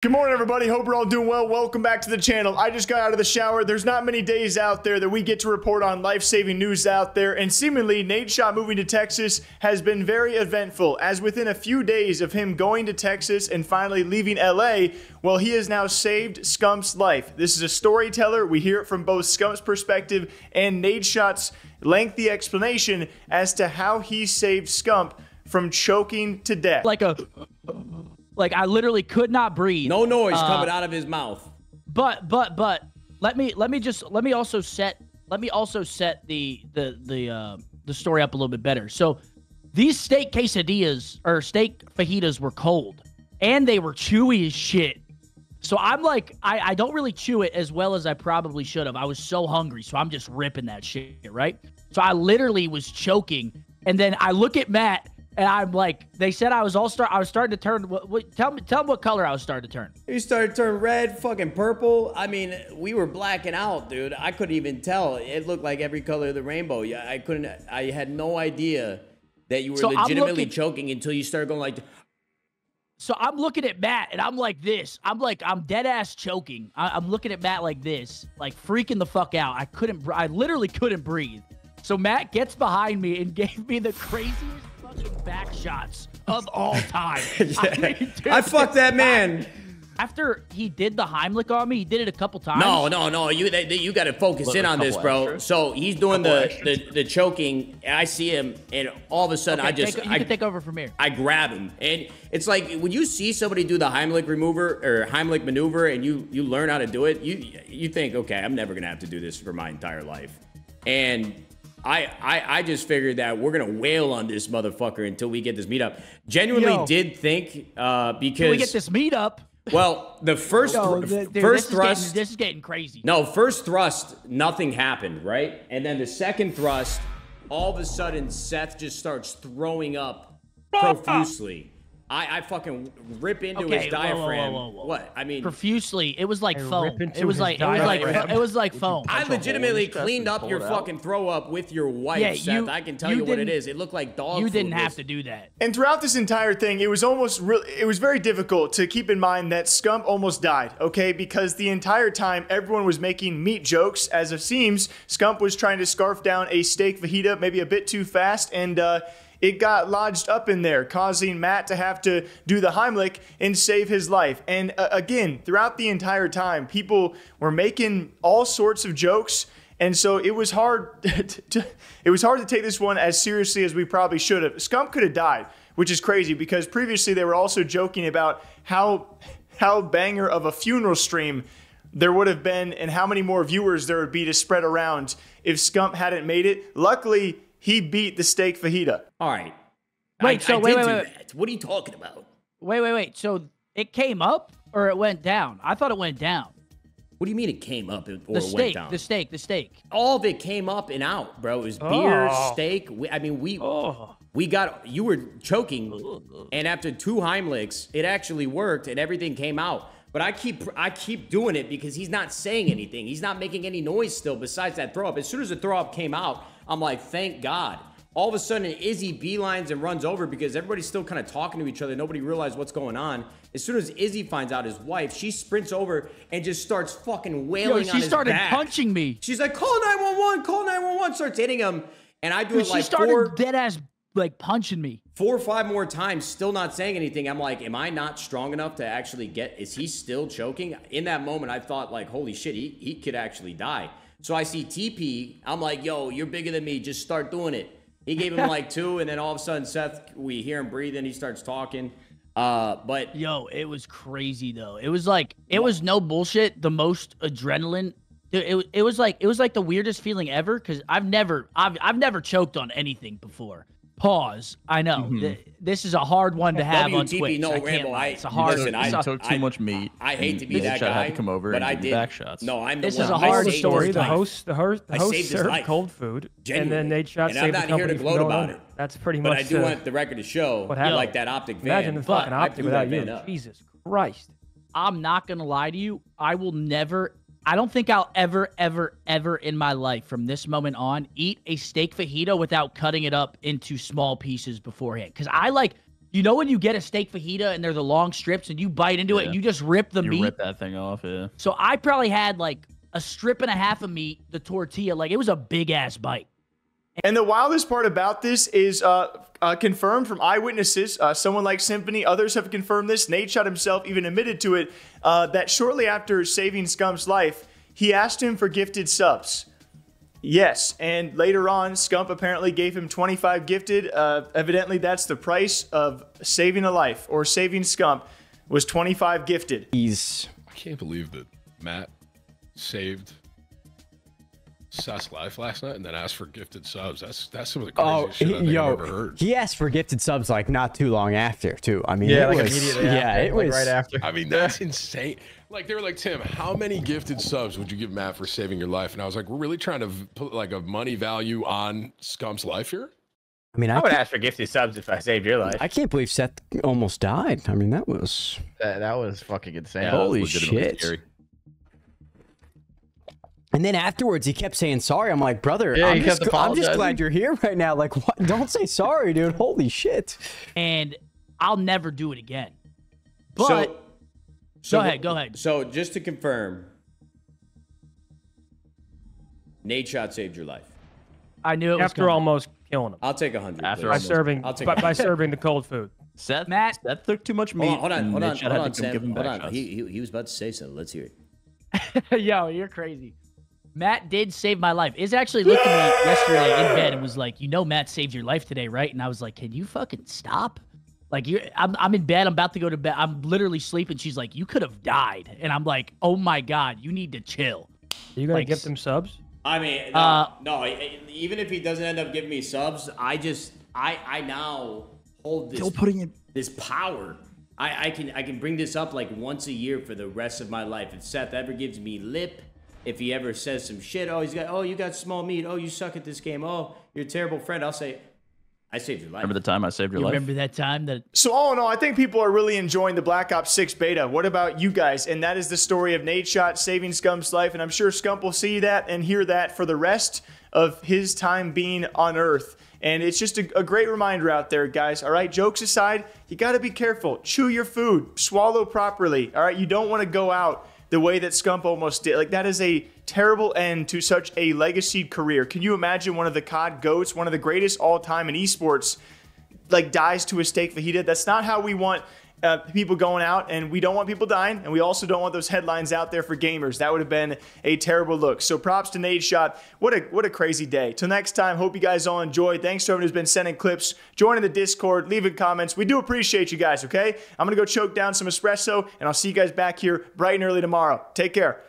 Good morning, everybody. Hope you're all doing well. Welcome back to the channel. I just got out of the shower. There's not many days out there that we get to report on life-saving news out there, and seemingly Nadeshot moving to Texas has been very eventful, as within a few days of him going to Texas and finally leaving LA, well, he has now saved Scump's life. This is a storyteller. We hear it from both Scump's perspective and Nadeshot's lengthy explanation as to how he saved Scump from choking to death. Like a like I literally could not breathe. No noise Uh, coming out of his mouth. But but but let me let me just let me also set let me also set the the the uh the story up a little bit better. So these steak quesadillas or steak fajitas were cold and they were chewy as shit. So I'm like, I, I don't really chew it as well as I probably should have. I was so hungry, so I'm just ripping that shit, right? So I literally was choking, and then I look at Matt, and I'm like, they said I was all start, I was starting to turn. What, what, tell me, tell me what color I was starting to turn. You started to turn red, fucking purple. I mean, we were blacking out, dude. I couldn't even tell. It looked like every color of the rainbow. Yeah, I couldn't. I had no idea that you were So legitimately looking- choking until you started going like. So I'm looking at Matt and I'm like this. I'm like I'm dead ass choking. I, I'm looking at Matt like this, like freaking the fuck out. I couldn't. I literally couldn't breathe. So Matt gets behind me and gave me the craziest fucking back shots of all time. I, mean, dude, I fucked that man. After he did the Heimlich on me, he did it a couple times. No, no, no. You they, they- you got to focus in on this, bro. So he's doing the, the the choking. And I see him, and all of a sudden, Okay, I just take, you I, can take over from here. I grab him, and it's like when you see somebody do the Heimlich remover or Heimlich maneuver, and you you learn how to do it. You you think, okay, I'm never gonna have to do this for my entire life, and. I, I, I just figured that we're gonna wail on this motherfucker until we get this meetup. Genuinely Yo. did think uh, because we get this meetup. well the first Yo, thr- th- dude, first this thrust Is getting, this is getting crazy. no, first thrust, nothing happened, right? And then the second thrust, all of a sudden, Seth just starts throwing up profusely. I, I fucking rip into Okay, his whoa, whoa, whoa, diaphragm. whoa, whoa. What? I mean, Profusely, it was like I foam. rip into It was like it was like it was like foam. I punch a hole in legitimately cleaned up your out? fucking throw up with your wife, Yeah, Seth. you- I can tell you you, what it didn't- It looked like dog You didn't It have was- to do that. And throughout this entire thing, it was almost real. It was very difficult to keep in mind that Scump almost died. Okay, because the entire time everyone was making meat jokes. As it seems, Scump was trying to scarf down a steak fajita, maybe a bit too fast, and uh, it got lodged up in there, causing Matt to have to do the Heimlich and save his life. And uh, again, throughout the entire time, people were making all sorts of jokes. And so it was hard to, it was hard to take this one as seriously as we probably should have. Scump could have died, which is crazy because previously they were also joking about how how banger of a funeral stream there would have been and how many more viewers there would be to spread around if Scump hadn't made it. Luckily, he beat the steak fajita. All right. Wait, I, so I wait, did wait, do wait. that. What are you talking about? Wait, wait, wait. So it came up or it went down? I thought it went down. What do you mean it came up or The went steak, down? the steak, the steak. all of it came up and out, bro. It was beer, Oh. steak. We, I mean, we Oh. we got you were choking, and after two Heimlichs, it actually worked, and everything came out. But I keep I keep doing it because he's not saying anything. He's not making any noise still. Besides that throw up, as soon as the throw up came out, I'm like, thank God. All of a sudden, Izzy beelines and runs over because everybody's still kind of talking to each other. Nobody realized what's going on. As soon as Izzy finds out his wife, she sprints over and just starts fucking Yo, wailing on she started back. punching me. She's like, call 911, call 911, starts hitting him. And I do Dude, it she like started four, dead ass like punching me. four or five more times, still not saying anything. I'm like, am I not strong enough to actually get, is he still choking? In that moment, I thought like, holy shit, he, he could actually die. So I see TP, I'm like, yo, you're bigger than me, just start doing it. He gave him like two, and then all of a sudden, Seth, we hear him breathing, he starts talking. Uh, but Yo, it was crazy though. It was like it was no bullshit. The most adrenaline. Dude, it, it was like it was like the weirdest feeling ever because I've never I've I've never choked on anything before. Pause. I know mm-hmm. Th- this is a hard one to have on Twitch. no, I can't I- It's a hard. listen, it's I a- took too I- much meat. I hate to be that Deadshot guy. had to come over but and I give did back shots. No, I'm the This one. is a I hard saved story, The host, the host, the host served life. cold food, Genuinely. and then Nadeshot And I'm saved not the here to company gloat about it. That's pretty much. But. I do want the record to show, what happened. like that optic van. Imagine the fucking optic without you. Jesus Christ. I'm not gonna lie to you. I will never. I don't think I'll ever, ever, ever in my life from this moment on eat a steak fajita without cutting it up into small pieces beforehand. Because I like, You know when you get a steak fajita and they're the long strips and you bite into it and you just rip the You meat. rip that thing off, yeah. So I probably had like a strip and a half of meat, the tortilla, like it was a big ass bite. And the wildest part about this is uh, uh, confirmed from eyewitnesses. Uh, someone like Symphony, others have confirmed this. Nadeshot himself even admitted to it uh, that shortly after saving Scump's life, he asked him for gifted subs. Yes, and later on, Scump apparently gave him 25 gifted. Uh, evidently, that's the price of saving a life or saving Scump was 25 gifted. He's I can't believe that Matt saved Seth's life last night and then asked for gifted subs. That's that's some of the oh craziest shit I he- think I've yo, ever heard. he asked for gifted subs like not too long after too. I mean, Yeah, it like was, immediately. yeah, after, it like was right after. I mean, that's insane. Like they were like, Tim, how many gifted subs would you give Matt for saving your life? And I was like, we're really trying to put like a money value on Scump's life here. I mean, I, I would ask for gifted subs if I saved your life. I can't believe Seth almost died. I mean, that was That, that was fucking insane. Yeah, was Holy shit. scary. And then afterwards, he kept saying sorry. I'm like, brother, Yeah, I'm, just, I'm just glad you're here right now. Like, what? don't say sorry, dude. Holy shit. And I'll never do it again. But so, so go ahead, go ahead. So just to confirm, Nadeshot saved your life. I knew it after coming. almost killing him I'll take a hundred. After by almost- serving I'll take by, a by serving the cold food. Seth, Matt- Seth took too much meat. Hold on, hold on, hold on, should hold on, to come give Sam. Hold on. He, he, he was about to say something. Let's hear it. Yo, you're crazy. Matt did save my life. Is actually looked at me yesterday in bed and was like, "You know, Matt saved your life today, right?" And I was like, "Can you fucking stop?" Like you, I'm, I'm in bed. I'm about to go to bed. I'm literally sleeping. She's like, "You could have died," and I'm like, "Oh my god, you need to chill." Are you gonna Like, give them subs? I mean, no, Uh, no. I- I- Even if he doesn't end up giving me subs, I just, I, I now hold this, Still putting it. this power. I, I can, I can bring this up like once a year for the rest of my life. If Seth ever gives me lip, if he ever says some shit, oh, he's got, oh, you got small meat, oh, you suck at this game, oh, you're a terrible friend. I'll say, I saved your life. Remember the time I saved your You life? remember that time that So all in all, I think people are really enjoying the Black Ops 6 beta. What about you guys? And that is the story of Nadeshot saving Scump's life, and I'm sure Scump will see that and hear that for the rest of his time being on Earth. And it's just a, a great reminder out there, guys. All right, jokes aside, you got to be careful. Chew your food, swallow properly. All right, you don't want to go out the way that Scump almost did. Like that is a terrible end to such a legacy career. Can you imagine one of the COD goats, one of the greatest all time in esports? like dies to a steak fajita. That's not how we want uh, people going out, and we don't want people dying, and we also don't want those headlines out there for gamers. That would have been a terrible look. So props to Nadeshot. What a what a crazy day. Till next time, hope you guys all enjoyed. Thanks to everyone who's been sending clips, joining the Discord, leaving comments. We do appreciate you guys. Okay, I'm gonna go choke down some espresso, and I'll see you guys back here bright and early tomorrow. Take care.